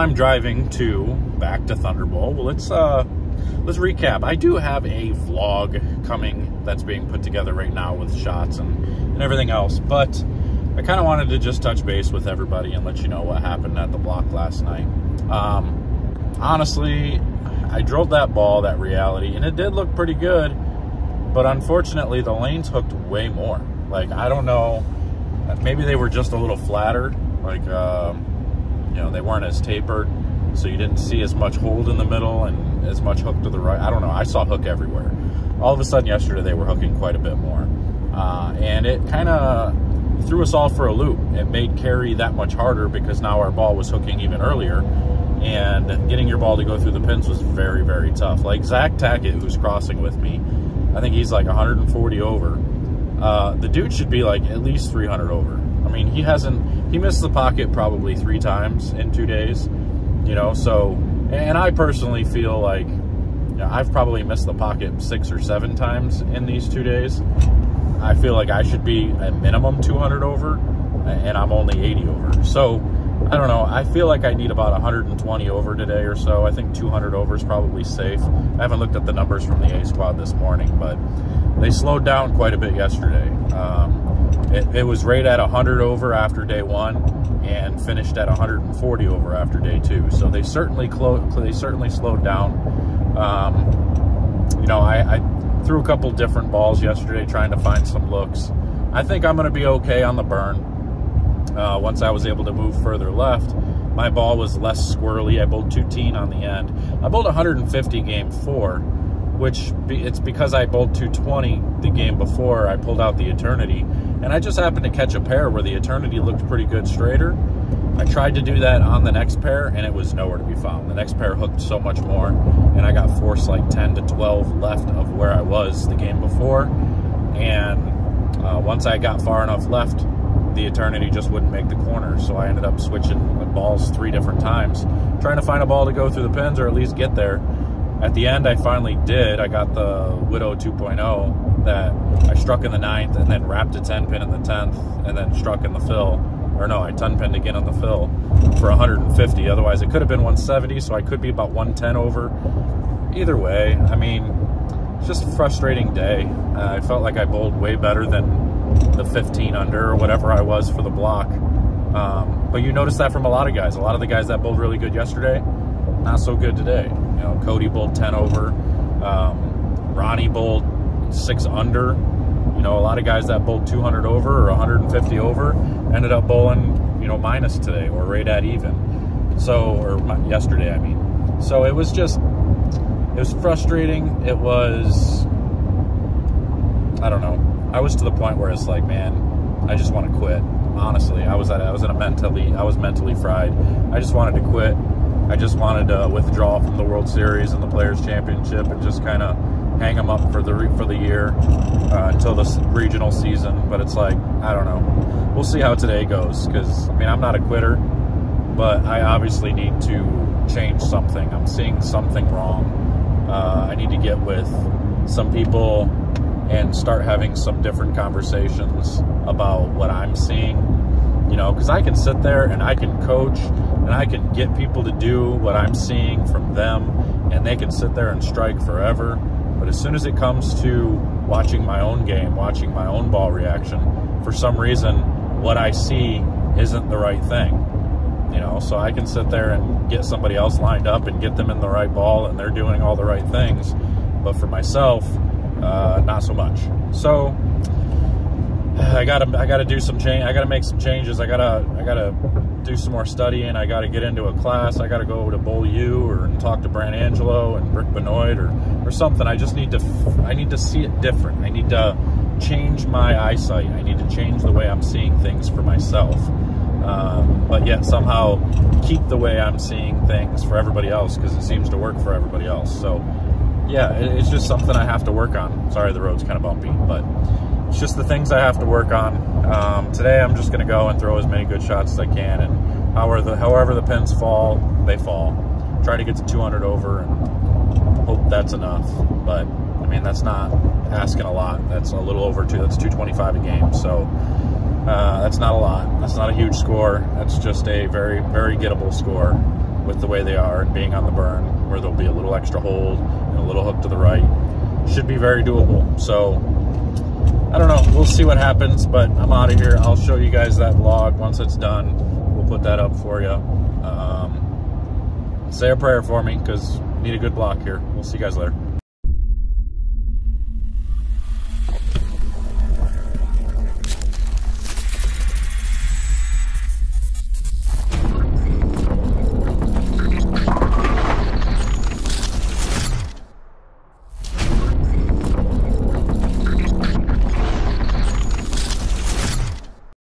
I'm driving to back to Thunderbowl, well, let's uh, let's recap. I do have a vlog coming that's being put together right now with shots and, and everything else, but I kind of wanted to just touch base with everybody and let you know what happened at the block last night. Um, honestly, I drilled that ball, that reality, and it did look pretty good, but unfortunately, the lanes hooked way more. Like, I don't know, maybe they were just a little flatter, like, um, you know, they weren't as tapered, so you didn't see as much hold in the middle and as much hook to the right. I don't know. I saw hook everywhere. All of a sudden yesterday, they were hooking quite a bit more. Uh, and it kind of threw us all for a loop. It made carry that much harder because now our ball was hooking even earlier. And getting your ball to go through the pins was very, very tough. Like Zach Tackett, who's crossing with me, I think he's like 140 over. Uh, the dude should be like at least 300 over. I mean, he hasn't, he missed the pocket probably three times in two days, you know, so, and I personally feel like you know, I've probably missed the pocket six or seven times in these two days. I feel like I should be a minimum 200 over, and I'm only 80 over. So, I don't know. I feel like I need about 120 over today or so. I think 200 over is probably safe. I haven't looked at the numbers from the A squad this morning, but they slowed down quite a bit yesterday. Um, it, it, was right at 100 over after day one and finished at 140 over after day two. So they certainly they certainly slowed down. Um, you know, I, I threw a couple different balls yesterday trying to find some looks. I think I'm going to be okay on the burn. Uh, once I was able to move further left, my ball was less squirrely. I bowled two teen on the end. I bowled 150 game four, which be, it's because I bowled 220 the game before I pulled out the Eternity. And I just happened to catch a pair where the Eternity looked pretty good straighter. I tried to do that on the next pair, and it was nowhere to be found. The next pair hooked so much more, and I got forced like 10 to 12 left of where I was the game before. And uh, once I got far enough left, the Eternity just wouldn't make the corner. So I ended up switching balls three different times, trying to find a ball to go through the pins or at least get there. At the end, I finally did. I got the Widow 2.0 that I struck in the ninth and then wrapped a 10 pin in the 10th and then struck in the fill. Or no, I 10 pinned again on the fill for 150. Otherwise, it could have been 170, so I could be about 110 over. Either way, I mean, it's just a frustrating day. Uh, I felt like I bowled way better than the 15 under or whatever I was for the block. Um, but you notice that from a lot of guys. A lot of the guys that bowled really good yesterday, not so good today. You know, Cody bowled 10 over. Um, Ronnie bowled six under. You know, a lot of guys that bowled 200 over or 150 over ended up bowling, you know, minus today or right at even. So, or yesterday, I mean. So it was just, it was frustrating. It was, I don't know. I was to the point where it's like, man, I just want to quit. Honestly, I was at, I was in a mentally I was mentally fried. I just wanted to quit. I just wanted to withdraw from the World Series and the Players Championship and just kind of hang them up for the for the year uh, until the regional season. But it's like I don't know. We'll see how today goes because I mean I'm not a quitter, but I obviously need to change something. I'm seeing something wrong. Uh, I need to get with some people and start having some different conversations about what I'm seeing. You know, because I can sit there and I can coach and I can get people to do what I'm seeing from them, and they can sit there and strike forever. But as soon as it comes to watching my own game, watching my own ball reaction, for some reason, what I see isn't the right thing. You know, so I can sit there and get somebody else lined up and get them in the right ball and they're doing all the right things. But for myself, uh, not so much. So I gotta I gotta do some change. I gotta make some changes. I gotta I gotta do some more studying. I gotta get into a class. I gotta go to Bowl U or talk to Brant Angelo and Rick Benoit or or something. I just need to I need to see it different. I need to change my eyesight. I need to change the way I'm seeing things for myself. Um, but yet somehow keep the way I'm seeing things for everybody else because it seems to work for everybody else. So yeah, it's just something I have to work on. Sorry, the road's kind of bumpy, but it's just the things I have to work on. Um, today, I'm just going to go and throw as many good shots as I can, and however the, however the pins fall, they fall. Try to get to 200 over and hope that's enough. But I mean, that's not asking a lot. That's a little over two. That's 225 a game. So Uh, that's not a lot. That's not a huge score. That's just a very, very gettable score with the way they are and being on the burn, where there'll be a little extra hold a little hook to the right. Should be very doable. So, I don't know. We'll see what happens, but I'm out of here. I'll show you guys that vlog once it's done. We'll put that up for you. Um, say a prayer for me because need a good block here. We'll see you guys later.